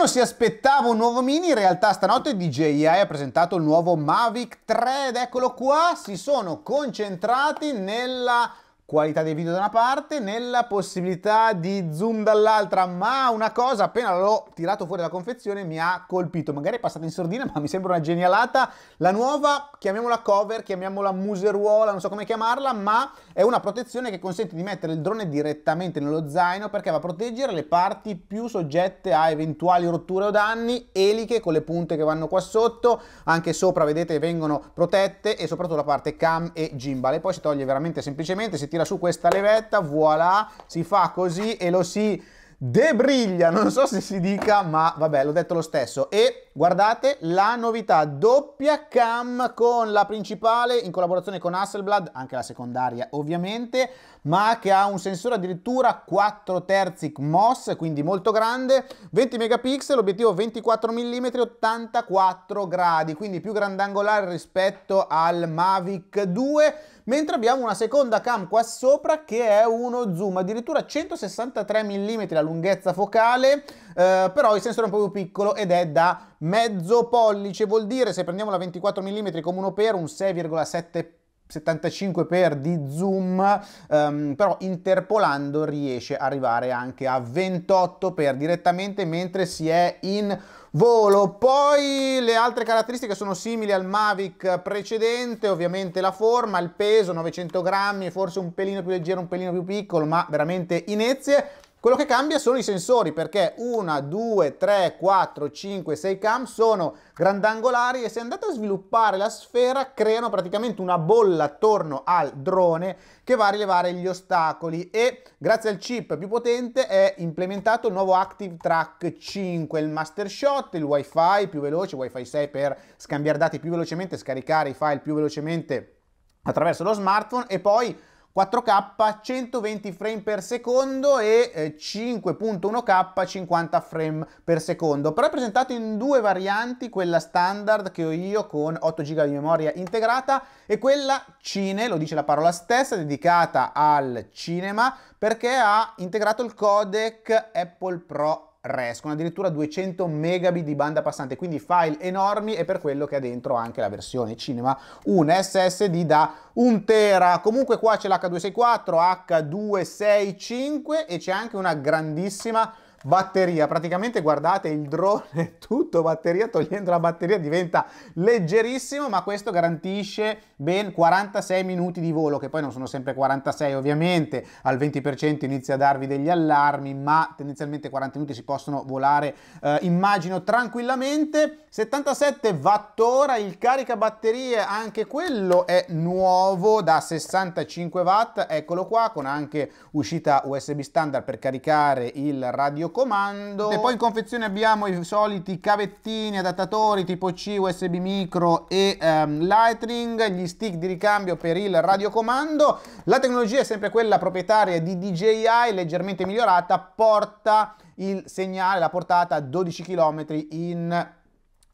Uno si aspettava un nuovo Mini, in realtà stanotte DJI ha presentato il nuovo Mavic 3 ed eccolo qua, si sono concentrati nella qualità dei video da una parte, nella possibilità di zoom dall'altra, ma una cosa appena l'ho tirato fuori dalla confezione mi ha colpito, magari è passata in sordina, ma mi sembra una genialata, la nuova, chiamiamola cover, chiamiamola museruola, non so come chiamarla, ma è una protezione che consente di mettere il drone direttamente nello zaino perché va a proteggere le parti più soggette a eventuali rotture o danni, eliche con le punte che vanno qua sotto, anche sopra vedete vengono protette e soprattutto la parte cam e gimbal. E poi si toglie veramente semplicemente, si tira tira su questa levetta, voilà, si fa così e lo si debriglia, non so se si dica, ma vabbè, l'ho detto lo stesso. E guardate la novità, doppia cam con la principale in collaborazione con Hasselblad, anche la secondaria ovviamente, ma che ha un sensore addirittura 4 terzi MOS, quindi molto grande, 20 megapixel, obiettivo 24 mm, 84 gradi, quindi più grandangolare rispetto al Mavic 2, mentre abbiamo una seconda cam qua sopra che è uno zoom addirittura 163 mm la lunghezza focale, eh, però il sensore è un po' più piccolo ed è da mezzo pollice, vuol dire se prendiamo la 24 mm come uno per un 6,7 75x di zoom, um, però interpolando riesce ad arrivare anche a 28x direttamente mentre si è in volo. Poi le altre caratteristiche sono simili al Mavic precedente, ovviamente la forma, il peso 900 grammi, forse un pelino più leggero, un pelino più piccolo, ma veramente inezie. Quello che cambia sono i sensori perché 1, 2, 3, 4, 5, 6 cam sono grandangolari e se andate a sviluppare la sfera creano praticamente una bolla attorno al drone che va a rilevare gli ostacoli e grazie al chip più potente è implementato il nuovo Active Track 5, il Master Shot, il wifi più veloce, wifi 6 per scambiare dati più velocemente, scaricare i file più velocemente attraverso lo smartphone e poi 4K 120 frame per secondo e 5.1K 50 frame per secondo. Però è presentato in due varianti quella standard che ho io con 8 GB di memoria integrata e quella cine lo dice la parola stessa dedicata al cinema perché ha integrato il codec Apple Pro RES con addirittura 200 megabit di banda passante, quindi file enormi e per quello che ha dentro anche la versione cinema un SSD da 1 tera. Comunque qua c'è l'H264, H265 e c'è anche una grandissima batteria. Praticamente guardate il drone tutto batteria togliendo la batteria diventa leggerissimo ma questo garantisce ben 46 minuti di volo che poi non sono sempre 46 ovviamente. Al 20% inizia a darvi degli allarmi ma tendenzialmente 40 minuti si possono volare eh, immagino tranquillamente. 77 wattora il caricabatterie anche quello è nuovo da 65 watt. Eccolo qua con anche uscita USB standard per caricare il radio comando e poi in confezione abbiamo i soliti cavettini adattatori tipo C, USB micro e um, Lightning, gli stick di ricambio per il radiocomando. La tecnologia è sempre quella proprietaria di DJI, leggermente migliorata, porta il segnale, la portata a 12 km in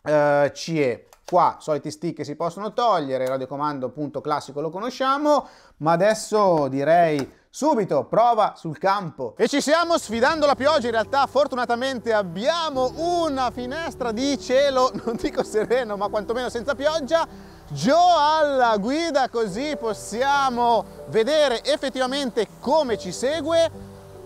uh, CE. Qua soliti stick che si possono togliere, il radiocomando appunto classico lo conosciamo, ma adesso direi subito prova sul campo. E ci siamo sfidando la pioggia. In realtà fortunatamente abbiamo una finestra di cielo non dico sereno ma quantomeno senza pioggia. Joe alla guida così possiamo vedere effettivamente come ci segue.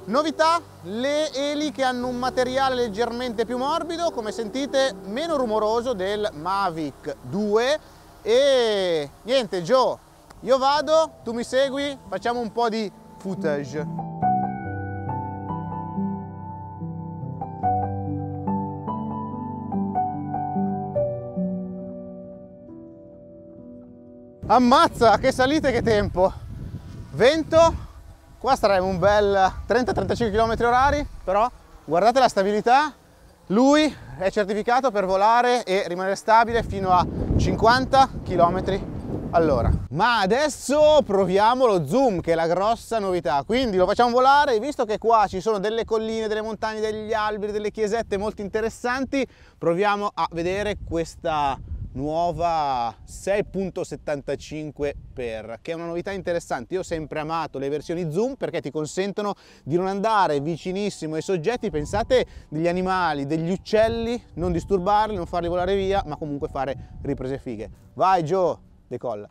Novità le eliche hanno un materiale leggermente più morbido come sentite meno rumoroso del Mavic 2 e niente Joe io vado tu mi segui facciamo un po' di footage. Ammazza, che salite, che tempo! Vento, qua staremo un bel 30-35 km orari, però guardate la stabilità, lui è certificato per volare e rimanere stabile fino a 50 km allora, ma adesso proviamo lo zoom che è la grossa novità, quindi lo facciamo volare, visto che qua ci sono delle colline, delle montagne, degli alberi, delle chiesette molto interessanti, proviamo a vedere questa nuova 6.75 per che è una novità interessante. Io ho sempre amato le versioni zoom perché ti consentono di non andare vicinissimo ai soggetti. Pensate degli animali degli uccelli non disturbarli non farli volare via ma comunque fare riprese fighe. Vai Joe decolla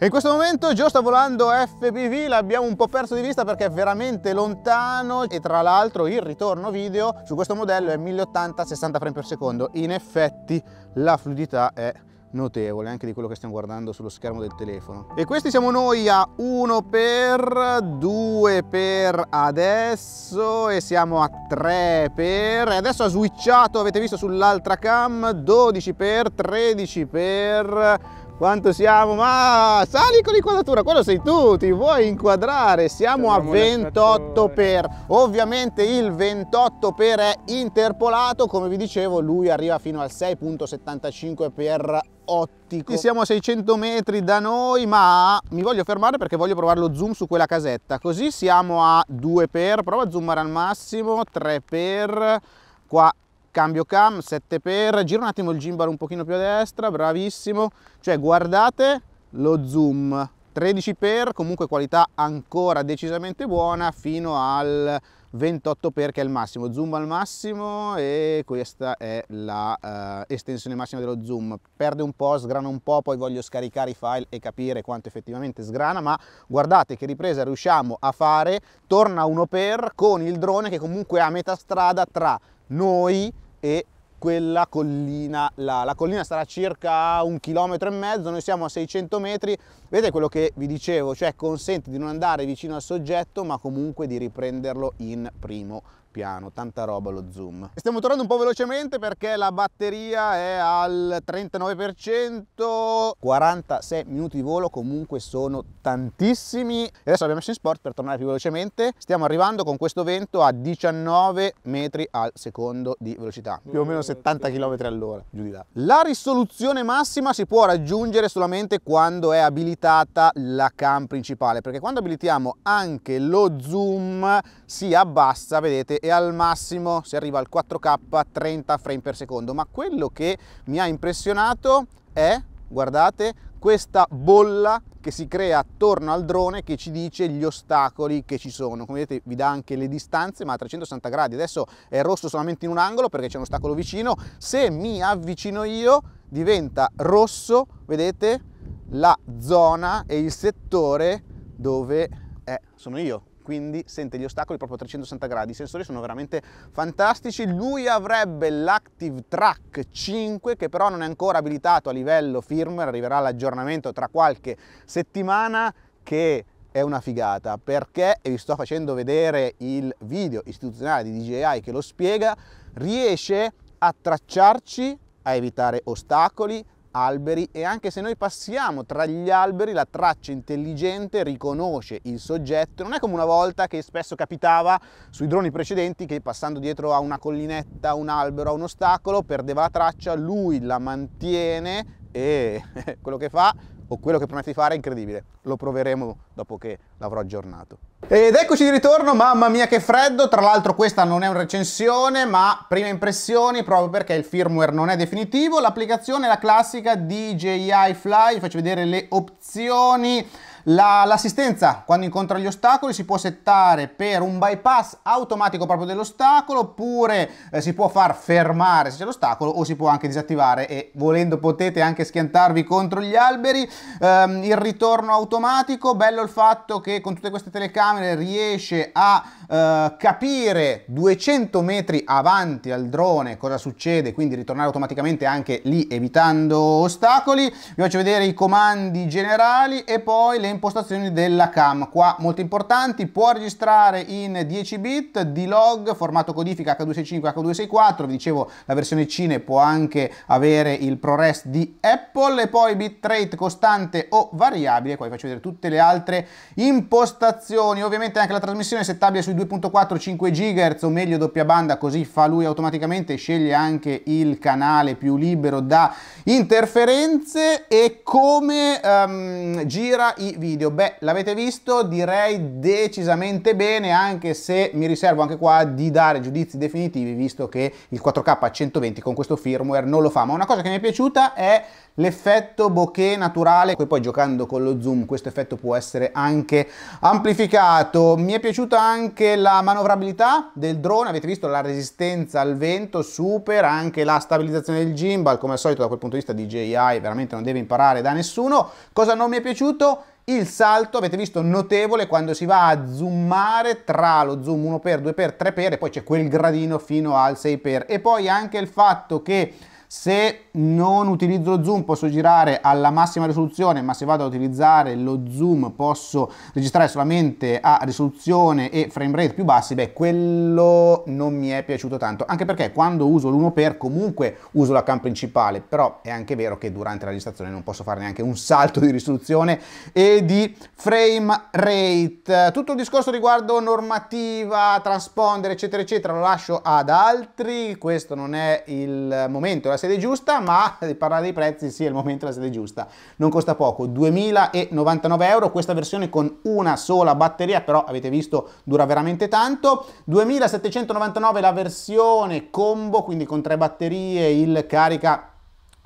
in questo momento Joe sta volando FPV, l'abbiamo un po' perso di vista perché è veramente lontano e tra l'altro il ritorno video su questo modello è 1080 60 frame per secondo. In effetti la fluidità è notevole anche di quello che stiamo guardando sullo schermo del telefono. E questi siamo noi a 1 per 2 per adesso e siamo a 3 per e adesso ha switchato avete visto sull'altra cam 12 per 13 per quanto siamo? Ma sali con l'inquadratura, quello sei tu, ti vuoi inquadrare? Siamo a 28 per. Ovviamente il 28 per è interpolato, come vi dicevo, lui arriva fino al 6.75 per ottico. Siamo a 600 metri da noi, ma mi voglio fermare perché voglio provare lo zoom su quella casetta. Così siamo a 2 per, prova a zoomare al massimo, 3 per, qua cambio cam 7 per gira un attimo il gimbal un pochino più a destra bravissimo. Cioè guardate lo zoom 13 per comunque qualità ancora decisamente buona fino al 28 per che è il massimo. Zoom al massimo e questa è la uh, estensione massima dello zoom. Perde un po' sgrana un po' poi voglio scaricare i file e capire quanto effettivamente sgrana ma guardate che ripresa riusciamo a fare. Torna 1 per con il drone che comunque è a metà strada tra noi e quella collina là. La collina sarà circa un chilometro e mezzo, noi siamo a 600 metri, vedete quello che vi dicevo, cioè consente di non andare vicino al soggetto ma comunque di riprenderlo in primo piano, tanta roba lo zoom. Stiamo tornando un po' velocemente perché la batteria è al 39%, 46 minuti di volo comunque sono tantissimi. Adesso abbiamo messo in sport per tornare più velocemente, stiamo arrivando con questo vento a 19 metri al secondo di velocità, più o meno 70 km all'ora, giù di là. La risoluzione massima si può raggiungere solamente quando è abilitata la cam principale, perché quando abilitiamo anche lo zoom si abbassa, vedete, e al massimo si arriva al 4K 30 frame per secondo. Ma quello che mi ha impressionato è, guardate, questa bolla che si crea attorno al drone che ci dice gli ostacoli che ci sono. Come vedete vi dà anche le distanze ma a 360 gradi. Adesso è rosso solamente in un angolo perché c'è un ostacolo vicino. Se mi avvicino io diventa rosso, vedete, la zona e il settore dove è, sono io quindi sente gli ostacoli proprio a 360 gradi. I sensori sono veramente fantastici. Lui avrebbe l'Active Track 5 che però non è ancora abilitato a livello firmware, arriverà l'aggiornamento tra qualche settimana che è una figata perché, e vi sto facendo vedere il video istituzionale di DJI che lo spiega, riesce a tracciarci, a evitare ostacoli, alberi e anche se noi passiamo tra gli alberi la traccia intelligente riconosce il soggetto, non è come una volta che spesso capitava sui droni precedenti che passando dietro a una collinetta, un albero, a un ostacolo perdeva la traccia, lui la mantiene e quello che fa o quello che promette di fare è incredibile. Lo proveremo dopo che l'avrò aggiornato. Ed eccoci di ritorno, mamma mia che freddo, tra l'altro questa non è una recensione ma prime impressioni proprio perché il firmware non è definitivo, l'applicazione è la classica DJI Fly, vi faccio vedere le opzioni, L'assistenza quando incontra gli ostacoli si può settare per un bypass automatico proprio dell'ostacolo oppure eh, si può far fermare se c'è l'ostacolo o si può anche disattivare e volendo potete anche schiantarvi contro gli alberi. Um, il ritorno automatico, bello il fatto che con tutte queste telecamere riesce a uh, capire 200 metri avanti al drone cosa succede, quindi ritornare automaticamente anche lì evitando ostacoli. Vi faccio vedere i comandi generali e poi le impostazioni della cam. Qua molto importanti, può registrare in 10 bit, D-Log, formato codifica H265, H264, vi dicevo la versione Cine può anche avere il ProRes di Apple e poi bitrate costante o variabile, qua vi faccio vedere tutte le altre impostazioni, ovviamente anche la trasmissione settabile sui 2.4 5 GHz o meglio doppia banda, così fa lui automaticamente, sceglie anche il canale più libero da interferenze e come um, gira i video. Beh, l'avete visto? Direi decisamente bene, anche se mi riservo anche qua di dare giudizi definitivi, visto che il 4K a 120 con questo firmware non lo fa. Ma una cosa che mi è piaciuta è l'effetto bokeh naturale, poi, poi giocando con lo zoom questo effetto può essere anche amplificato. Mi è piaciuta anche la manovrabilità del drone, avete visto la resistenza al vento, super, anche la stabilizzazione del gimbal, come al solito da quel punto di vista DJI veramente non deve imparare da nessuno. Cosa non mi è piaciuto? Il salto, avete visto, notevole quando si va a zoomare tra lo zoom 1x, 2x, 3x e poi c'è quel gradino fino al 6x. E poi anche il fatto che se non utilizzo lo zoom posso girare alla massima risoluzione, ma se vado a utilizzare lo zoom posso registrare solamente a risoluzione e frame rate più bassi, beh, quello non mi è piaciuto tanto, anche perché quando uso l'1x comunque uso la cam principale, però è anche vero che durante la registrazione non posso fare neanche un salto di risoluzione e di frame rate. Tutto il discorso riguardo normativa, transponder, eccetera, eccetera, lo lascio ad altri, questo non è il momento, sede giusta, ma di parlare dei prezzi sì, è il momento della sede giusta. Non costa poco, 2099 euro, questa versione con una sola batteria, però avete visto dura veramente tanto. 2799 la versione combo, quindi con tre batterie, il carica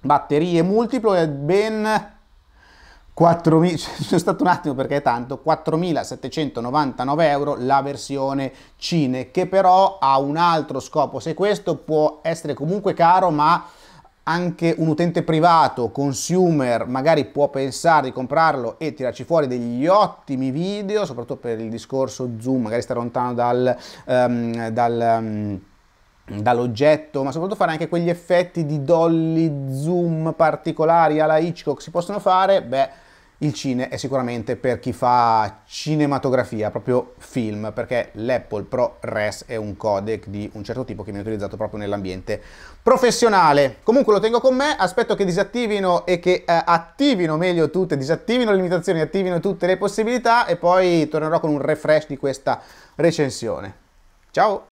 batterie multiplo e ben 4.000, sono stato un attimo perché è tanto, 4.799 euro la versione Cine, che però ha un altro scopo. Se questo può essere comunque caro, ma anche un utente privato, consumer, magari può pensare di comprarlo e tirarci fuori degli ottimi video, soprattutto per il discorso zoom, magari sta lontano dal, um, dal um, dall'oggetto, ma soprattutto fare anche quegli effetti di dolly zoom particolari alla Hitchcock si possono fare, beh, il cine è sicuramente per chi fa cinematografia, proprio film, perché l'Apple Pro Res è un codec di un certo tipo che viene utilizzato proprio nell'ambiente professionale. Comunque lo tengo con me, aspetto che disattivino e che eh, attivino meglio tutte, disattivino le limitazioni, attivino tutte le possibilità e poi tornerò con un refresh di questa recensione. Ciao!